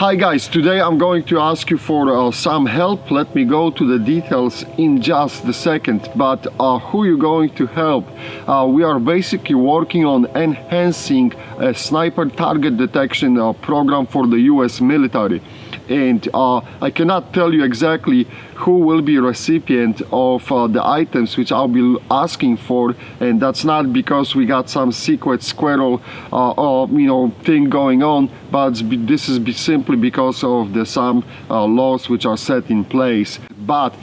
Hi guys, today I'm going to ask you for uh, some help. Let me go to the details in just a second. But uh, who you going to help? Uh, we are basically working on enhancing a sniper target detection uh, program for the US military and uh, I cannot tell you exactly who will be recipient of uh, the items which I'll be asking for and that's not because we got some secret squirrel you know thing going on but this is simply because of the some uh, laws which are set in place but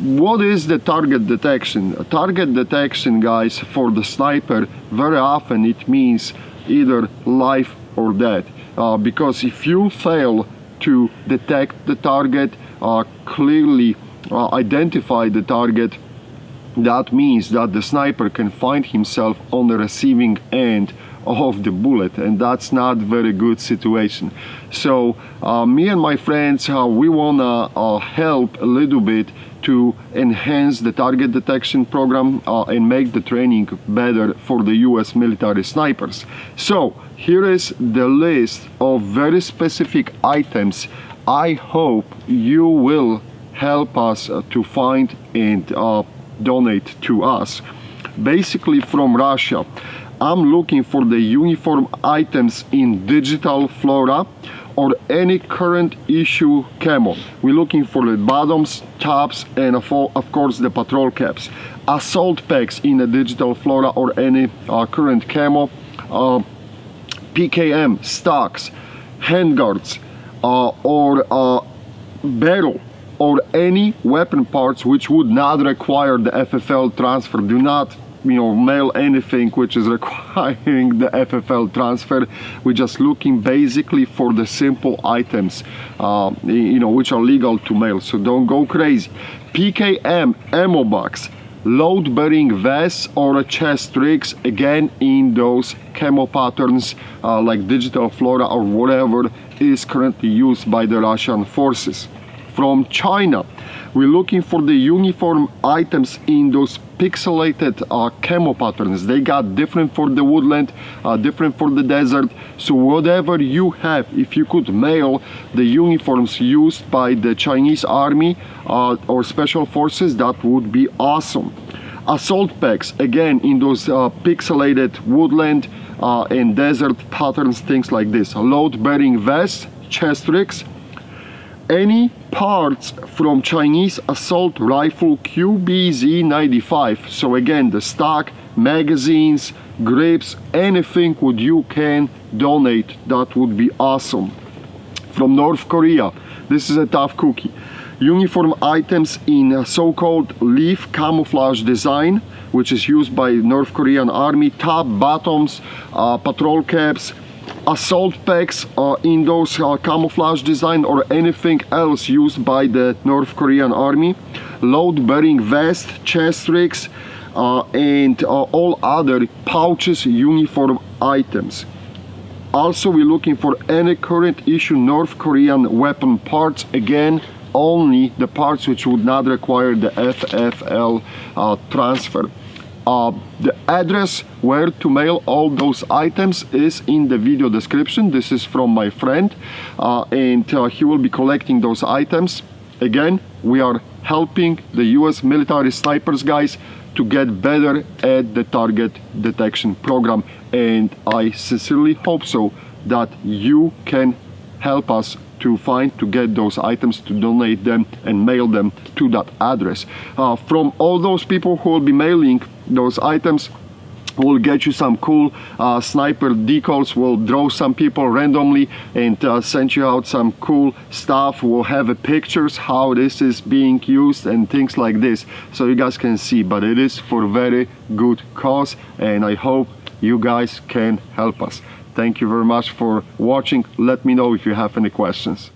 what is the target detection? Target detection guys for the sniper very often it means either life or death uh, because if you fail to detect the target, uh, clearly uh, identify the target. That means that the sniper can find himself on the receiving end of the bullet and that's not very good situation so uh, me and my friends uh, we wanna uh, help a little bit to enhance the target detection program uh, and make the training better for the US military snipers so here is the list of very specific items I hope you will help us uh, to find and uh, donate to us. Basically from Russia. I'm looking for the uniform items in digital flora or any current issue camo. We're looking for the bottoms, tops and of, course the patrol caps. Assault packs in a digital flora or any uh, current camo. Uh, PKM, stocks, handguards, uh, or uh, barrel or any weapon parts which would not require the FFL transfer. Do not you know mail anything which is requiring the FFL transfer. We're just looking basically for the simple items uh, you know which are legal to mail. So don't go crazy. PKM ammo box load bearing vests or chest rigs again in those camo patterns uh, like digital flora or whatever is currently used by the Russian forces. From China we're looking for the uniform items in those pixelated uh, camo patterns. They got different for the woodland uh, different for the desert. So whatever you have if you could mail the uniforms used by the Chinese army uh, or special forces that would be awesome. Assault packs again in those uh, pixelated woodland uh, and desert patterns things like this. Load bearing vests chest rigs any parts from Chinese assault rifle QBZ-95 so again the stock magazines grips anything what you can donate that would be awesome. From North Korea this is a tough cookie. Uniform items in so-called leaf camouflage design which is used by North Korean army top bottoms uh, patrol caps assault packs uh, in those uh, camouflage design or anything else used by the North Korean army. Load bearing vest chest rigs uh, and uh, all other pouches uniform items. Also we're looking for any current issue North Korean weapon parts. Again only the parts which would not require the FFL uh, transfer uh, the address where to mail all those items is in the video description. This is from my friend uh, and uh, he will be collecting those items. Again, we are helping the US military snipers guys to get better at the target detection program and I sincerely hope so that you can help us to find to get those items to donate them and mail them to that address. Uh, from all those people who will be mailing those items we'll get you some cool uh, sniper decals. We'll draw some people randomly and uh, send you out some cool stuff. We'll have pictures how this is being used and things like this. So you guys can see but it is for very good cause and I hope you guys can help us Thank you very much for watching. Let me know if you have any questions.